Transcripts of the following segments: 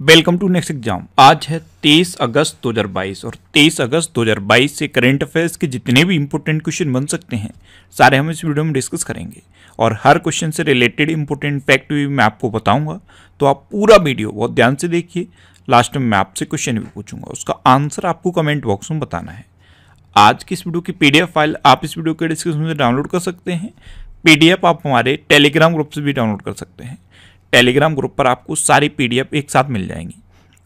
Welcome to next exam. आज है 23 अगस्त 2022 और 23 अगस्त 2022 से करंट अफेयर्स के जितने भी इंपॉर्टेंट क्वेश्चन बन सकते हैं, सारे हम इस वीडियो में डिस्कस करेंगे। और हर क्वेश्चन से रिलेटेड इंपॉर्टेंट फैक्ट भी मैं आपको बताऊँगा। तो आप पूरा वीडियो बहुत ध्यान से देखिए। लास्ट में मैं आपसे क्वेश्चन भी पूछूँगा। उसका आंसर आपको कमेंट बॉक्स में बताना है। आज की इस वीडियो की पीडीएफ फ़ाइल आप इस वीडियो के डिस्क्रिप्शन से डाउनलोड कर सकते हैं। पीडीएफ आप हमारे टेलीग्राम ग्रुप से भी डाउनलोड कर सकते हैं। टेलीग्राम ग्रुप पर आपको सारी पीडीएफ एक साथ मिल जाएँगी।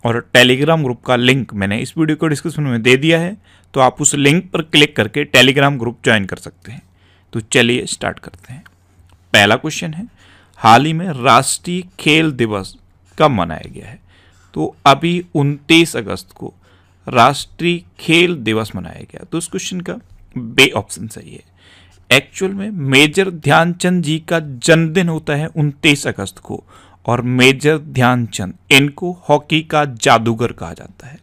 और टेलीग्राम ग्रुप का लिंक मैंने इस वीडियो को डिस्क्रिप्शन में दे दिया है तो आप उस लिंक पर क्लिक करके टेलीग्राम ग्रुप ज्वाइन कर सकते हैं। तो चलिए स्टार्ट करते हैं। पहला क्वेश्चन है, हाल ही में राष्ट्रीय खेल दिवस कब मनाया गया है? तो अभी 29 अगस्त को राष्ट्रीय खेल दिवस मनाया गया। तो उस क्वेश्चन का बे ऑप्शन सही है। एक्चुअल में मेजर ध्यानचंद जी का जन्मदिन होता है उनतीस अगस्त को और मेजर ध्यानचंद, इनको हॉकी का जादूगर कहा जाता है।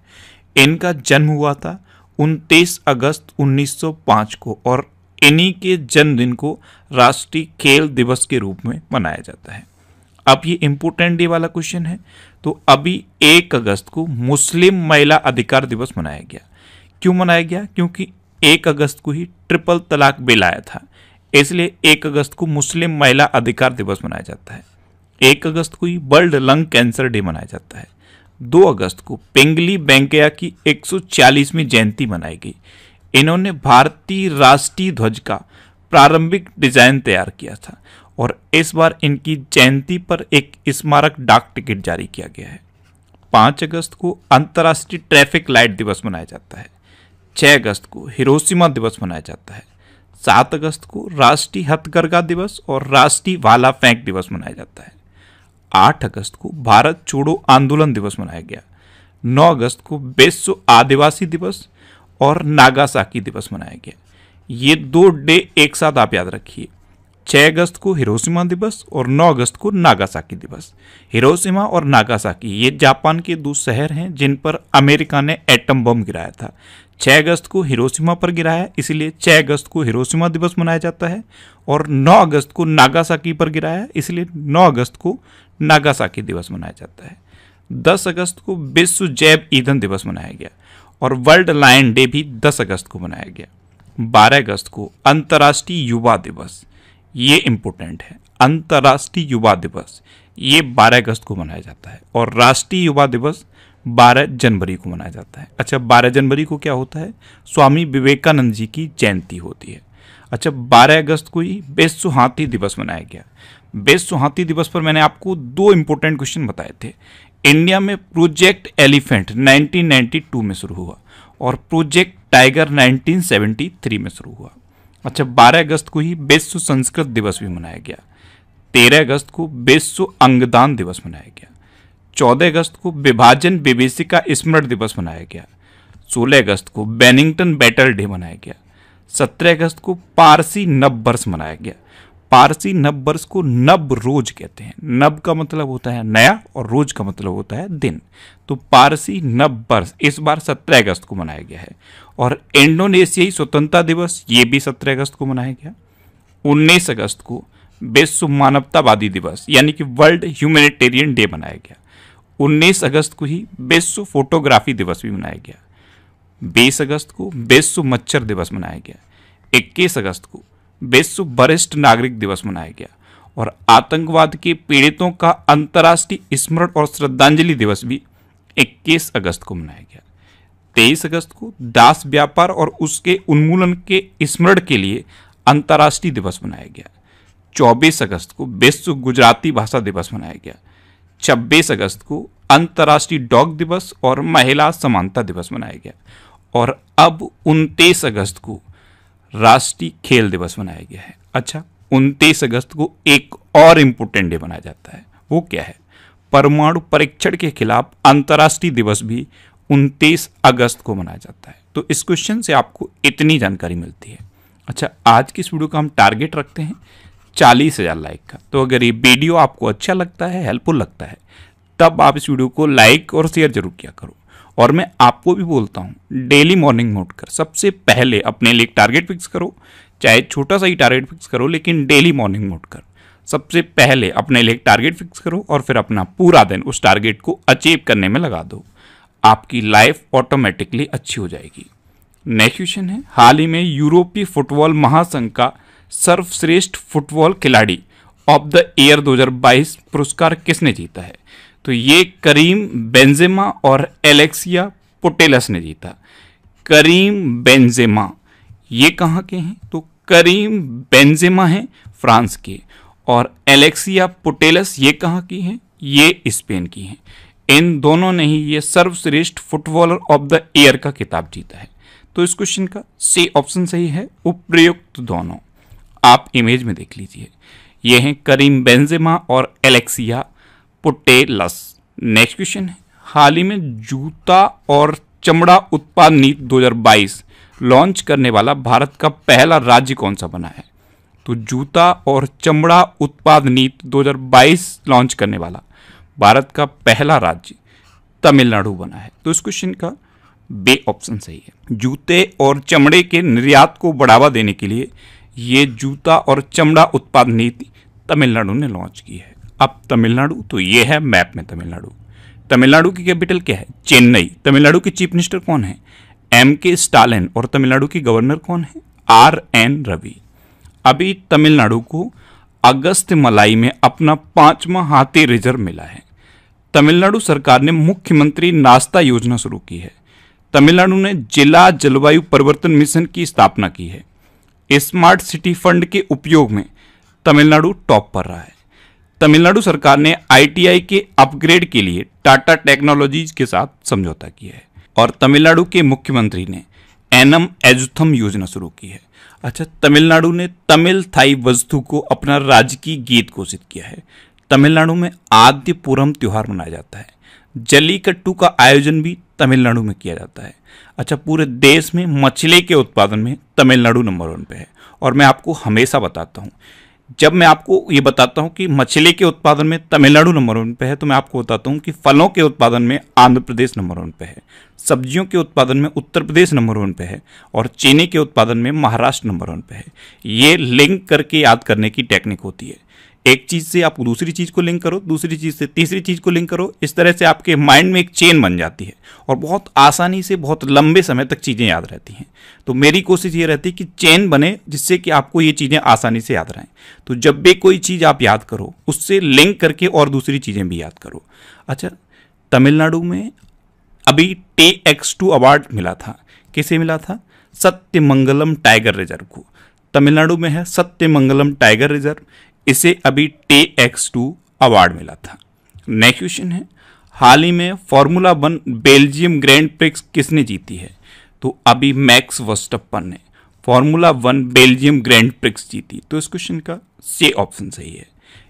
इनका जन्म हुआ था 29 अगस्त 1905 को और इन्हीं के जन्मदिन को राष्ट्रीय खेल दिवस के रूप में मनाया जाता है। अब ये इम्पोर्टेंट डे वाला क्वेश्चन है तो अभी एक अगस्त को मुस्लिम महिला अधिकार दिवस मनाया गया। क्यों मनाया गया? क्योंकि एक अगस्त को ही ट्रिपल तलाक बिल आया था। इसलिए एक अगस्त को मुस्लिम महिला अधिकार दिवस मनाया जाता है। एक अगस्त को ही वर्ल्ड लंग कैंसर डे मनाया जाता है। दो अगस्त को पेंगली वेंकैया की 140वीं जयंती मनाई गई। इन्होंने भारतीय राष्ट्रीय ध्वज का प्रारंभिक डिज़ाइन तैयार किया था और इस बार इनकी जयंती पर एक स्मारक डाक टिकट जारी किया गया है। पाँच अगस्त को अंतर्राष्ट्रीय ट्रैफ़िक लाइट दिवस मनाया जाता है। छह अगस्त को हिरोशिमा दिवस मनाया जाता है। सात अगस्त को राष्ट्रीय हथकरघा दिवस और राष्ट्रीय वाला फेंक दिवस मनाया जाता है। आठ अगस्त को भारत छोड़ो आंदोलन दिवस मनाया गया। नौ अगस्त को विश्व आदिवासी दिवस और नागासाकी दिवस मनाया गया। ये दो डे एक साथ आप याद रखिए। 6 अगस्त को हिरोशिमा दिवस और 9 अगस्त को नागासाकी दिवस। हिरोशिमा और नागासाकी, ये जापान के दो शहर हैं जिन पर अमेरिका ने एटम बम गिराया था। 6 अगस्त को हिरोशिमा पर गिराया, इसलिए 6 अगस्त को हिरोशिमा दिवस मनाया जाता है और 9 अगस्त को नागासाकी पर गिराया, इसलिए 9 अगस्त को नागासाकी दिवस मनाया जाता है। 10 अगस्त को विश्व जैव ईंधन दिवस मनाया गया और वर्ल्ड लायन डे भी 10 अगस्त को मनाया गया। 12 अगस्त को अंतर्राष्ट्रीय युवा दिवस ये इम्पोर्टेंट है। अंतर्राष्ट्रीय युवा दिवस, ये 12 अगस्त को मनाया जाता है और राष्ट्रीय युवा दिवस 12 जनवरी को मनाया जाता है। अच्छा 12 जनवरी को क्या होता है? स्वामी विवेकानंद जी की जयंती होती है। अच्छा 12 अगस्त को ही विश्व हाथी दिवस मनाया गया। विश्व हाथी दिवस पर मैंने आपको दो इंपॉर्टेंट क्वेश्चन बताए थे। इंडिया में प्रोजेक्ट एलिफेंट 1992 में शुरू हुआ और प्रोजेक्ट टाइगर 1973 में शुरू हुआ। अच्छा 12 अगस्त को ही विश्व संस्कृत दिवस भी मनाया गया। 13 अगस्त को विश्व अंगदान दिवस मनाया गया। 14 अगस्त को विभाजन विवेशी का स्मरण दिवस मनाया गया। 16 अगस्त को बेनिंगटन बैटल डे मनाया गया। 17 अगस्त को पारसी नव वर्ष मनाया गया। पारसी नव वर्ष को नव रोज कहते हैं। नव का मतलब होता है नया और रोज का मतलब होता है दिन। तो पारसी नव वर्ष इस बार सत्रह अगस्त को मनाया गया है। और इंडोनेशियाई स्वतंत्रता दिवस, ये भी सत्रह अगस्त को मनाया गया। उन्नीस अगस्त को विश्व मानवतावादी दिवस, यानी कि वर्ल्ड ह्यूमैनिटेरियन डे मनाया गया। उन्नीस अगस्त को ही विश्व फोटोग्राफी दिवस भी मनाया गया। बीस अगस्त को विश्व मच्छर दिवस मनाया गया। इक्कीस अगस्त को विश्व वरिष्ठ नागरिक दिवस मनाया गया। और आतंकवाद के पीड़ितों का अंतर्राष्ट्रीय स्मरण और श्रद्धांजलि दिवस भी 21 अगस्त को मनाया गया। 23 अगस्त को दास व्यापार और उसके उन्मूलन के स्मरण के लिए अंतर्राष्ट्रीय दिवस मनाया गया। 24 अगस्त को विश्व गुजराती भाषा दिवस मनाया गया। 26 अगस्त को अंतर्राष्ट्रीय डॉग दिवस और महिला समानता दिवस मनाया गया। और अब 29 अगस्त को राष्ट्रीय खेल दिवस मनाया गया है। अच्छा उनतीस अगस्त को एक और इम्पोर्टेंट डे मनाया जाता है। वो क्या है? परमाणु परीक्षण के खिलाफ अंतर्राष्ट्रीय दिवस भी 29 अगस्त को मनाया जाता है। तो इस क्वेश्चन से आपको इतनी जानकारी मिलती है। अच्छा आज की इस वीडियो का हम टारगेट रखते हैं चालीस हज़ार लाइक का। तो अगर ये वीडियो आपको अच्छा लगता है हेल्पफुल लगता है, तब आप इस वीडियो को लाइक और शेयर ज़रूर किया करो। और मैं आपको भी बोलता हूँ डेली मॉर्निंग नोट कर। सबसे पहले अपने लिए टारगेट फिक्स करो, चाहे छोटा सा ही टारगेट फिक्स करो, लेकिन डेली मॉर्निंग नोट कर। सबसे पहले अपने लिए टारगेट फिक्स करो और फिर अपना पूरा दिन उस टारगेट को अचीव करने में लगा दो। आपकी लाइफ ऑटोमेटिकली अच्छी हो जाएगी। नेक्स्ट क्वेश्चन है, हाल ही में यूरोपीय फुटबॉल महासंघ का सर्वश्रेष्ठ फुटबॉल खिलाड़ी ऑफ़ द ईयर 2022 पुरस्कार किसने जीता है? तो ये करीम बेंजेमा और एलेक्सिया पोटेलस ने जीता। करीम बेंजेमा, ये कहाँ के हैं? तो करीम बेंजेमा हैं फ्रांस के और एलेक्सिया पोटेलस ये कहाँ की हैं? ये स्पेन की हैं। इन दोनों ने ही ये सर्वश्रेष्ठ फुटबॉलर ऑफ़ द ईयर का किताब जीता है। तो इस क्वेश्चन का सी ऑप्शन सही है, उपयुक्त दोनों। आप इमेज में देख लीजिए। ये हैं करीम बेंजेमा और एलेक्सिया पुटेलस नेक्स्ट क्वेश्चन है। हाल ही में जूता और चमड़ा उत्पाद नीति 2022 लॉन्च करने वाला भारत का पहला राज्य कौन सा बना है? तो जूता और चमड़ा उत्पाद नीति 2022 लॉन्च करने वाला भारत का पहला राज्य तमिलनाडु बना है। तो इस क्वेश्चन का बे ऑप्शन सही है। जूते और चमड़े के निर्यात को बढ़ावा देने के लिए ये जूता और चमड़ा उत्पाद नीति तमिलनाडु ने लॉन्च की है। अब तमिलनाडु तो ये है मैप में तमिलनाडु। तमिलनाडु की कैपिटल क्या है? चेन्नई। तमिलनाडु के चीफ मिनिस्टर कौन है? एम के स्टालिन। और तमिलनाडु के गवर्नर कौन है? R N Ravi. अभी तमिलनाडु को अगस्त मलाई में अपना पांचवा हाथी रिज़र्व मिला है। तमिलनाडु सरकार ने मुख्यमंत्री नाश्ता योजना शुरू की है। तमिलनाडु ने जिला जलवायु परिवर्तन मिशन की स्थापना की है। स्मार्ट सिटी फंड के उपयोग में तमिलनाडु टॉप पर रहा है। तमिलनाडु सरकार ने आईटीआई के अपग्रेड के लिए टाटा टेक्नोलॉजीज़ के साथ समझौता किया है और तमिलनाडु के मुख्यमंत्री ने एनम एजुथम योजना शुरू की है। अच्छा तमिलनाडु ने तमिल थाई वस्तु को अपना राजकीय गीत घोषित किया है। तमिलनाडु में आद्य पूरम त्योहार मनाया जाता है। जलीकट्टू का आयोजन भी तमिलनाडु में किया जाता है। अच्छा पूरे देश में मछली के उत्पादन में तमिलनाडु नंबर वन पे है। और मैं आपको हमेशा बताता हूँ जब मैं आपको ये बताता हूँ कि मछली के उत्पादन में तमिलनाडु नंबर वन पे है तो मैं आपको बताता हूँ कि फलों के उत्पादन में आंध्र प्रदेश नंबर वन पे है, सब्जियों के उत्पादन में उत्तर प्रदेश नंबर वन पे है, और चीनी के उत्पादन में महाराष्ट्र नंबर वन पे है। ये लिंक करके याद करने की टेक्निक होती है। एक चीज़ से आप दूसरी चीज़ को लिंक करो, दूसरी चीज़ से तीसरी चीज़ को लिंक करो, इस तरह से आपके माइंड में एक चेन बन जाती है और बहुत आसानी से, बहुत लंबे समय तक चीज़ें याद रहती हैं। तो मेरी कोशिश ये रहती है कि चेन बने जिससे कि आपको ये चीज़ें आसानी से याद रहें। तो जब भी कोई चीज़ आप याद करो, उससे लिंक करके और दूसरी चीज़ें भी याद करो। अच्छा तमिलनाडु में अभी टे एक्स टू अवार्ड मिला था। किसे मिला था? सत्यमंगलम टाइगर रिज़र्व को। तमिलनाडु में है सत्यमंगलम टाइगर रिज़र्व इसे अभी टे एक्स टू अवार्ड मिला था। नेक्स्ट क्वेश्चन है, हाल ही में Formula One Belgium Grand Prix किसने जीती है? तो अभी मैक्स वस्टप्पन ने Formula One Belgium Grand Prix जीती। तो इस क्वेश्चन का से ऑप्शन सही है।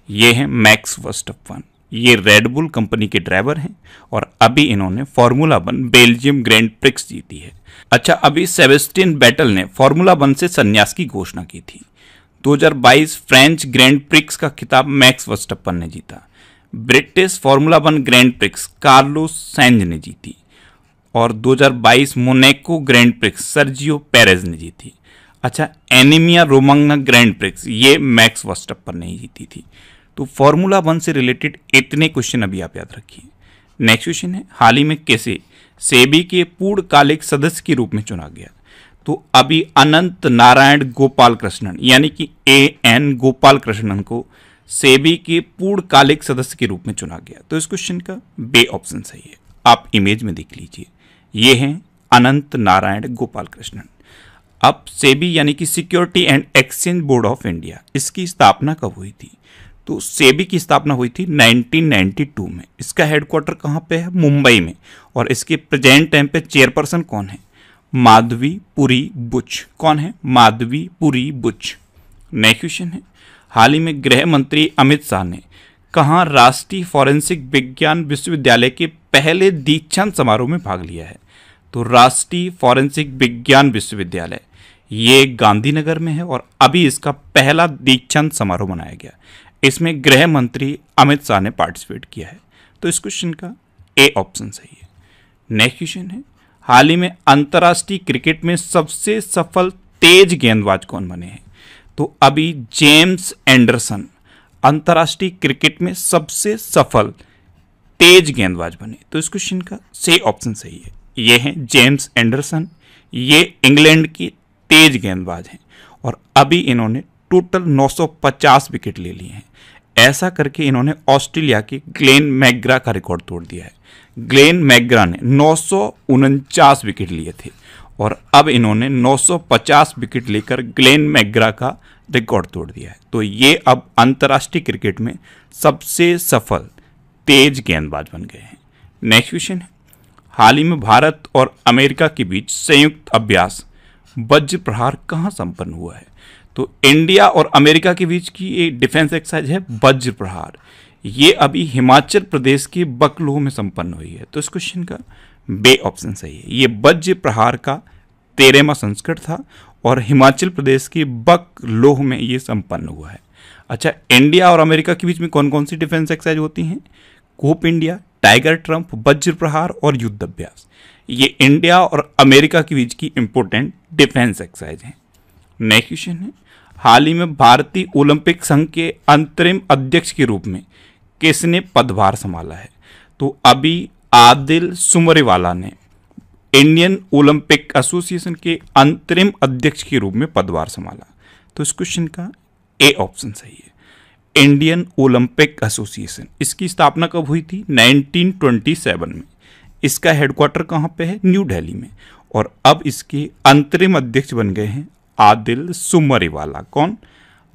ये है मैक्स वस्टप्पन ये रेडबुल कंपनी के ड्राइवर हैं और अभी इन्होंने Formula One Belgium Grand Prix जीती है। अच्छा अभी सेबेस्टियन बैटल ने फॉर्मूला वन से संन्यास की घोषणा की थी। 2022 फ्रेंच ग्रैंड प्रिक्स का खिताब मैक्स वस्टप्पन ने जीता। British Formula One Grand Prix Carlos Sainz ने जीती और 2022 Monaco Grand Prix Sergio Perez ने जीती। अच्छा एनीमिया रोमांगना ग्रैंड प्रिक्स, ये मैक्स वस्टप्पन ने ही जीती थी। तो फार्मूला वन से रिलेटेड इतने क्वेश्चन अभी आप याद रखिए। नेक्स्ट क्वेश्चन है, हाल ही में कैसे सेबी के पूर्णकालिक सदस्य के रूप में चुना गया। तो अभी अनंत नारायण गोपाल कृष्णन यानी कि ए एन गोपाल कृष्णन को सेबी के पूर्णकालिक सदस्य के रूप में चुना गया। तो इस क्वेश्चन का बे ऑप्शन सही है। आप इमेज में देख लीजिए। ये हैं अनंत नारायण गोपाल कृष्णन अब सेबी, यानी कि Securities and Exchange Board of India इसकी स्थापना कब हुई थी? तो सेबी की स्थापना हुई थी 1992 में। इसका हेडक्वार्टर कहाँ पे है? मुंबई में। और इसके प्रेजेंट टाइम पे चेयरपर्सन कौन है? माधवी पुरी बुच। कौन है? माधवी पुरी बुच। नेक्स्ट क्वेश्चन है। हाल ही में गृह मंत्री अमित शाह ने कहा, राष्ट्रीय फॉरेंसिक विज्ञान विश्वविद्यालय के पहले दीक्षांत समारोह में भाग लिया है। तो राष्ट्रीय फॉरेंसिक विज्ञान विश्वविद्यालय, ये गांधीनगर में है और अभी इसका पहला दीक्षांत समारोह मनाया गया। इसमें गृह मंत्री अमित शाह ने पार्टिसिपेट किया है। तो इस क्वेश्चन का ए ऑप्शन सही है। नेक्स्ट क्वेश्चन है। हाल ही में अंतर्राष्ट्रीय क्रिकेट में सबसे सफल तेज गेंदबाज कौन बने हैं? तो अभी जेम्स एंडरसन अंतर्राष्ट्रीय क्रिकेट में सबसे सफल तेज गेंदबाज बने। तो इस क्वेश्चन का सही ऑप्शन सही है। ये हैं जेम्स एंडरसन। ये इंग्लैंड के तेज गेंदबाज हैं और अभी इन्होंने टोटल 950 विकेट ले लिए हैं। ऐसा करके इन्होंने ऑस्ट्रेलिया के ग्लेन मैग्रा का रिकॉर्ड तोड़ दिया है। ग्लेन मैग्रा ने नौ सौ उनचास विकेट लिए थे और अब इन्होंने 950 विकेट लेकर ग्लेन मैग्रा का रिकॉर्ड तोड़ दिया है। तो ये अब अंतर्राष्ट्रीय क्रिकेट में सबसे सफल, तेज गेंदबाज बन गए हैं। नेक्स्ट क्वेश्चन है। हाल ही में भारत और अमेरिका के बीच संयुक्त अभ्यास वज्र प्रहार कहाँ संपन्न हुआ है? तो इंडिया और अमेरिका के बीच की एक डिफेंस एक्सरसाइज है वज्र प्रहार। ये अभी हिमाचल प्रदेश की बकलोह में संपन्न हुई है। तो इस क्वेश्चन का बे ऑप्शन सही है। ये वज्र प्रहार का तेरहवा संस्करण था और हिमाचल प्रदेश के बकलोह में ये संपन्न हुआ है। अच्छा इंडिया और अमेरिका के बीच में कौन कौन सी डिफेंस एक्सरसाइज होती हैं? कोप इंडिया टाइगर ट्रंप वज्र प्रहार और युद्ध अभ्यास। ये इंडिया और अमेरिका के बीच की इंपोर्टेंट डिफेंस एक्सरसाइज है। नेक्स्ट क्वेश्चन है। हाल ही में भारतीय ओलंपिक संघ के अंतरिम अध्यक्ष के रूप में किसने पदभार संभाला है? तो अभी आदिल सुमरेवाला ने इंडियन ओलंपिक एसोसिएशन के अंतरिम अध्यक्ष के रूप में पदभार संभाला। तो इस क्वेश्चन का ए ऑप्शन सही है। इंडियन ओलंपिक एसोसिएशन, इसकी स्थापना कब हुई थी? 1927 में। इसका हेडक्वार्टर कहाँ पे है? न्यू दिल्ली में। और अब इसके अंतरिम अध्यक्ष बन गए हैं आदिल सुमरीवाला। कौन?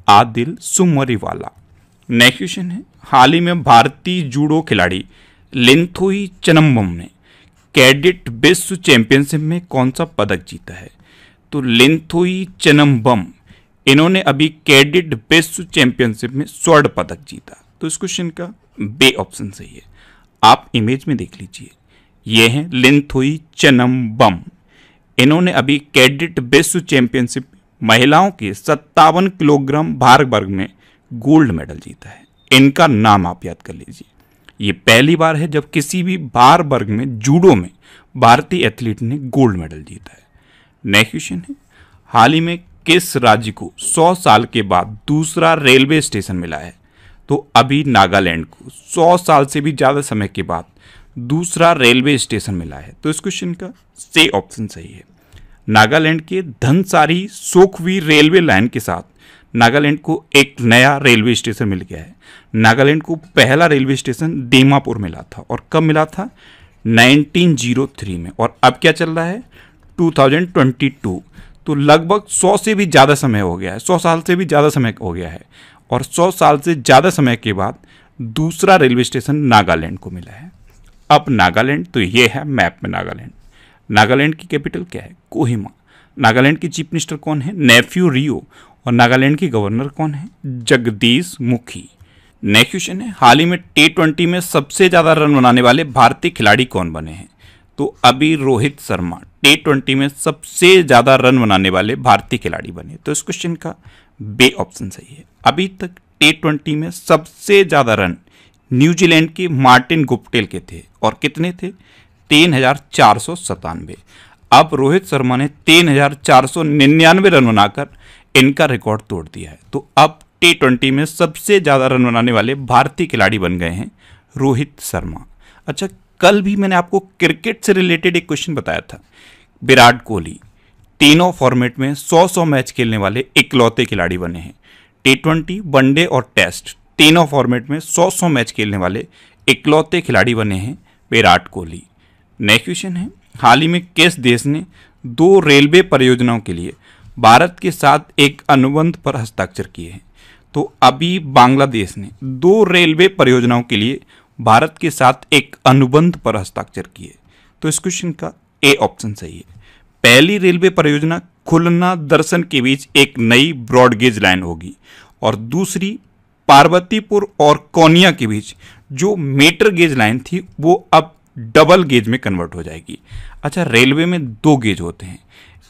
आदिल सुमरीवाला। नेक्स्ट क्वेश्चन है। हाल ही में भारतीय जूडो खिलाड़ी लिंथोई चनम्बम ने कैडेट विश्व चैंपियनशिप में कौन सा पदक जीता है? तो लिंथोई चनम्बम, इन्होंने अभी कैडेट विश्व चैंपियनशिप में स्वर्ण पदक जीता। तो इस क्वेश्चन का बे ऑप्शन सही है। आप इमेज में देख लीजिए। ये हैं लिंथोई चनम बम इन्होंने अभी कैडेट विश्व चैंपियनशिप महिलाओं के सत्तावन किलोग्राम भार वर्ग में गोल्ड मेडल जीता है। इनका नाम आप याद कर लीजिए। ये पहली बार है जब किसी भी बार वर्ग में, जूडो में भारतीय एथलीट ने गोल्ड मेडल जीता है। नेक्स्ट क्वेश्चन है, हाल ही में किस राज्य को 100 साल के बाद दूसरा रेलवे स्टेशन मिला है? तो अभी नागालैंड को 100 साल से भी ज़्यादा समय के बाद दूसरा रेलवे स्टेशन मिला है। तो इस क्वेश्चन का से ऑप्शन सही है। नागालैंड के धनसारी सोखवी रेलवे लाइन के साथ नागालैंड को एक नया रेलवे स्टेशन मिल गया है। नागालैंड को पहला रेलवे स्टेशन दीमापुर मिला था और कब मिला था? 1903 में। और अब क्या चल रहा है? 2022 तो लगभग 100 से भी ज़्यादा समय हो गया है। 100 साल से भी ज़्यादा समय हो गया है। और 100 साल से ज़्यादा समय के बाद दूसरा रेलवे स्टेशन नागालैंड को मिला है। अब नागालैंड तो ये है मैप में नागालैंड। नागालैंड की कैपिटल क्या है? कोहिमा। नागालैंड की चीफ मिनिस्टर कौन है? नेफ्यू रियो। और नागालैंड की गवर्नर कौन है? जगदीश मुखी। नेक्स्ट क्वेश्चन है, हाल ही में टी ट्वेंटी में सबसे ज़्यादा रन बनाने वाले भारतीय खिलाड़ी कौन बने हैं? तो अभी रोहित शर्मा टी ट्वेंटी में सबसे ज़्यादा रन बनाने वाले भारतीय खिलाड़ी बने। तो इस क्वेश्चन का बे ऑप्शन सही है। अभी तक टी ट्वेंटी में सबसे ज़्यादा रन न्यूजीलैंड के मार्टिन गुप्टेल के थे और कितने थे? तीन हज़ार चार सौ सतानवे। अब रोहित शर्मा ने तीन हज़ार चार सौ निन्यानवे रन बनाकर इनका रिकॉर्ड तोड़ दिया है। तो अब टी ट्वेंटी में सबसे ज़्यादा रन बनाने वाले भारतीय खिलाड़ी बन गए हैं रोहित शर्मा। अच्छा कल भी मैंने आपको क्रिकेट से रिलेटेड एक क्वेश्चन बताया था। विराट कोहली, तीनों फॉर्मेट में 100-100 मैच खेलने वाले इकलौते खिलाड़ी बने हैं। टी ट्वेंटी वनडे और टेस्ट, तीनों फॉर्मेट में 100-100 मैच खेलने वाले इकलौते खिलाड़ी बने हैं विराट कोहली। नेक्स्ट क्वेश्चन है, हाल ही में किस देश ने दो रेलवे परियोजनाओं के लिए भारत के साथ एक अनुबंध पर हस्ताक्षर किए हैं। तो अभी बांग्लादेश ने दो रेलवे परियोजनाओं के लिए भारत के साथ एक अनुबंध पर हस्ताक्षर किए। तो इस क्वेश्चन का ए ऑप्शन सही है। पहली रेलवे परियोजना खुलना दर्शन के बीच एक नई ब्रॉडगेज लाइन होगी और दूसरी पार्वतीपुर और कोनिया के बीच जो मीटर गेज लाइन थी, वो अब डबल गेज में कन्वर्ट हो जाएगी। अच्छा रेलवे में दो गेज होते हैं।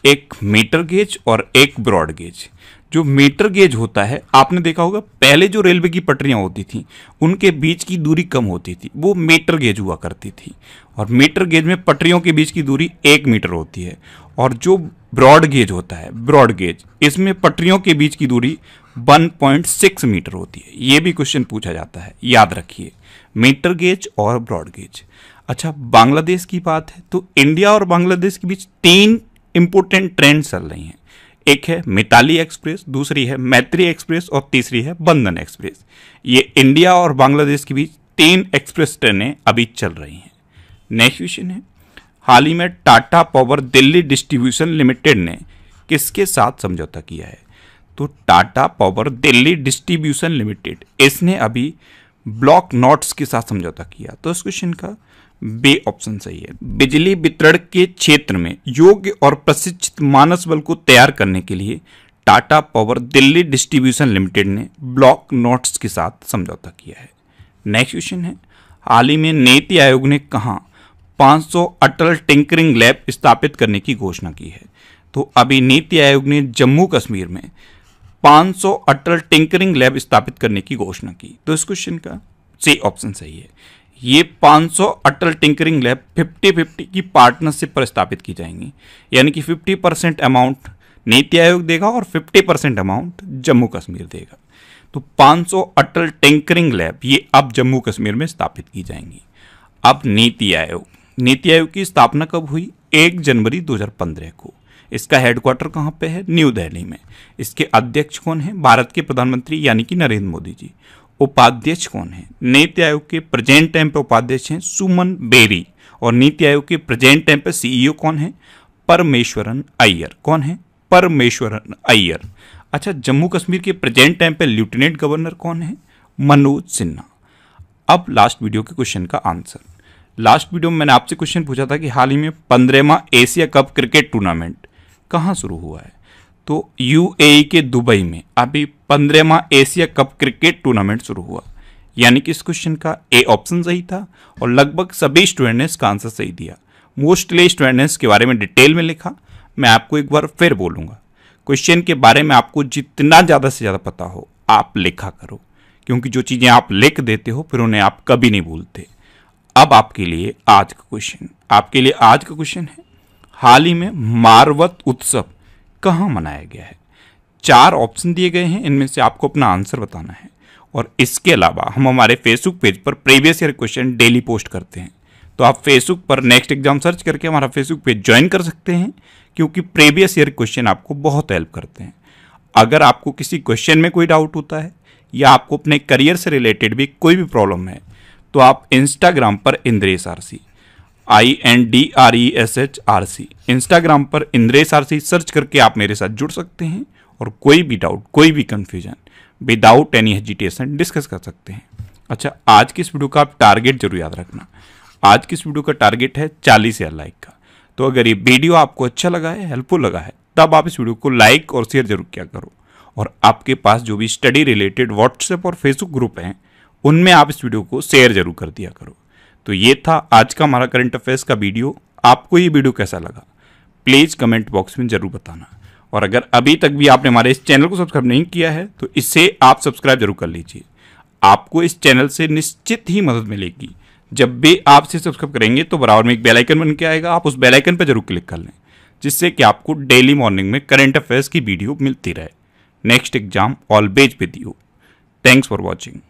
एक मीटर गेज और एक ब्रॉड गेज। जो मीटर गेज होता है, आपने देखा होगा, पहले जो रेलवे की पटरियाँ होती थी, उनके बीच की दूरी कम होती थी। वो मीटर गेज हुआ करती थी। और मीटर गेज में पटरियों के बीच की दूरी एक मीटर होती है। और जो ब्रॉड गेज होता है, ब्रॉड गेज, इसमें पटरियों के बीच की दूरी 1.6 मीटर होती है। ये भी क्वेश्चन पूछा जाता है। याद रखिए, मीटर गेज और ब्रॉड गेज। अच्छा बांग्लादेश की बात है तो इंडिया और बांग्लादेश के बीच तीन इंपोर्टेंट ट्रेन चल रही हैं। एक है मिताली एक्सप्रेस, दूसरी है मैत्री एक्सप्रेस और तीसरी है बंधन एक्सप्रेस। ये इंडिया और बांग्लादेश के बीच तीन एक्सप्रेस ट्रेनें अभी चल रही हैं। नेक्स्ट क्वेश्चन है, हाल ही में Tata Power Delhi Distribution Limited ने किसके साथ समझौता किया है? तो Tata Power Delhi Distribution Limited, इसने अभी ब्लॉक नोट्स के साथ समझौता किया। तो इस क्वेश्चन का बे ऑप्शन सही है। बिजली वितरण के क्षेत्र में योग्य और प्रशिक्षित मानस बल को तैयार करने के लिए Tata Power Delhi Distribution Limited ने ब्लॉक नोट्स के साथ समझौता किया है। नेक्स्ट क्वेश्चन है, हाल ही में नीति आयोग ने कहा 500 अटल टिंकरिंग लैब स्थापित करने की घोषणा की है। तो अभी नीति आयोग ने जम्मू कश्मीर में 500 अटल टिंकरिंग लैब स्थापित करने की घोषणा की। तो इस क्वेश्चन का सी ऑप्शन सही है। ये 500 अटल टिंकरिंग लैब 50 50 की पार्टनरशिप पर स्थापित की जाएँगी। यानी कि 50 परसेंट अमाउंट नीति आयोग देगा और 50 परसेंट अमाउंट जम्मू कश्मीर देगा। तो 500 अटल टिंकरिंग लैब ये अब जम्मू कश्मीर में स्थापित की जाएँगी। अब नीति आयोग। नीति आयोग की स्थापना कब हुई? एक जनवरी 2015 को। इसका हेडक्वार्टर कहाँ पे है? न्यू दिल्ली में। इसके अध्यक्ष कौन है? भारत के प्रधानमंत्री यानी कि नरेंद्र मोदी जी। उपाध्यक्ष कौन है? नीति आयोग के प्रेजेंट टाइम पे उपाध्यक्ष हैं सुमन बेरी। और नीति आयोग के प्रेजेंट टाइम पे सीईओ कौन है? परमेश्वरन अय्यर। कौन है? परमेश्वरन अय्यर। अच्छा जम्मू कश्मीर के प्रेजेंट टाइम पे लेफ्टिनेंट गवर्नर कौन है? मनोज सिन्हा। अब लास्ट वीडियो के क्वेश्चन का आंसर लास्ट वीडियो में मैंने आपसे क्वेश्चन पूछा था कि हाल ही में पंद्रहवा एशिया कप क्रिकेट टूर्नामेंट कहाँ शुरू हुआ है? तो यूएई के दुबई में अभी पंद्रहवा एशिया कप क्रिकेट टूर्नामेंट शुरू हुआ। यानी कि इस क्वेश्चन का ए ऑप्शन सही था और लगभग सभी स्टूडेंट ने इसका आंसर सही दिया। मोस्टली स्टूडेंट ने इसके बारे में डिटेल में लिखा। मैं आपको एक बार फिर बोलूँगा। क्वेश्चन के बारे में आपको जितना ज़्यादा से ज़्यादा पता हो, आप लिखा करो। क्योंकि जो चीज़ें आप लिख देते हो, फिर उन्हें आप कभी नहीं भूलते। अब आपके लिए आज का क्वेश्चन आपके लिए आज का क्वेश्चन है। हाल ही में मारवत उत्सव कहाँ मनाया गया है? चार ऑप्शन दिए गए हैं, इनमें से आपको अपना आंसर बताना है। और इसके अलावा हम हमारे फेसबुक पेज पर previous year question daily post करते हैं। तो आप फेसबुक पर नेक्स्ट एग्ज़ाम सर्च करके हमारा फेसबुक पेज ज्वाइन कर सकते हैं, क्योंकि प्रीवियस ईयर क्वेश्चन आपको बहुत हेल्प करते हैं। अगर आपको किसी क्वेश्चन में कोई डाउट होता है, या आपको अपने करियर से रिलेटेड भी कोई भी प्रॉब्लम है तो आप इंस्टाग्राम पर Indresh RC I N D R E S H R C Instagram पर इंद्रेश आर सी सर्च करके आप मेरे साथ जुड़ सकते हैं और कोई भी डाउट कोई भी confusion without any hesitation discuss कर सकते हैं। अच्छा आज की इस वीडियो का आप टारगेट ज़रूर याद रखना। आज की इस वीडियो का टारगेट है चालीस हज़ार लाइक का। तो अगर ये वीडियो आपको अच्छा लगा है हेल्पफुल लगा है, तब आप इस वीडियो को लाइक और शेयर ज़रूर किया करो। और आपके पास जो भी स्टडी रिलेटेड व्हाट्सएप और फेसबुक ग्रुप हैं, उनमें आप इस वीडियो को शेयर ज़रूर कर दिया करो। तो ये था आज का हमारा करंट अफेयर्स का वीडियो आपको ये वीडियो कैसा लगा? प्लीज़ कमेंट बॉक्स में ज़रूर बताना। और अगर अभी तक भी आपने हमारे इस चैनल को सब्सक्राइब नहीं किया है तो इससे आप सब्सक्राइब ज़रूर कर लीजिए। आपको इस चैनल से निश्चित ही मदद मिलेगी। जब भी आप इसे सब्सक्राइब करेंगे तो बराबर में एक बेल आइकन बन के आएगा। आप उस बेल आइकन पर ज़रूर क्लिक कर लें, जिससे कि आपको डेली मॉर्निंग में करंट अफेयर्स की वीडियो मिलती रहे। Next exam always with you thanks for watching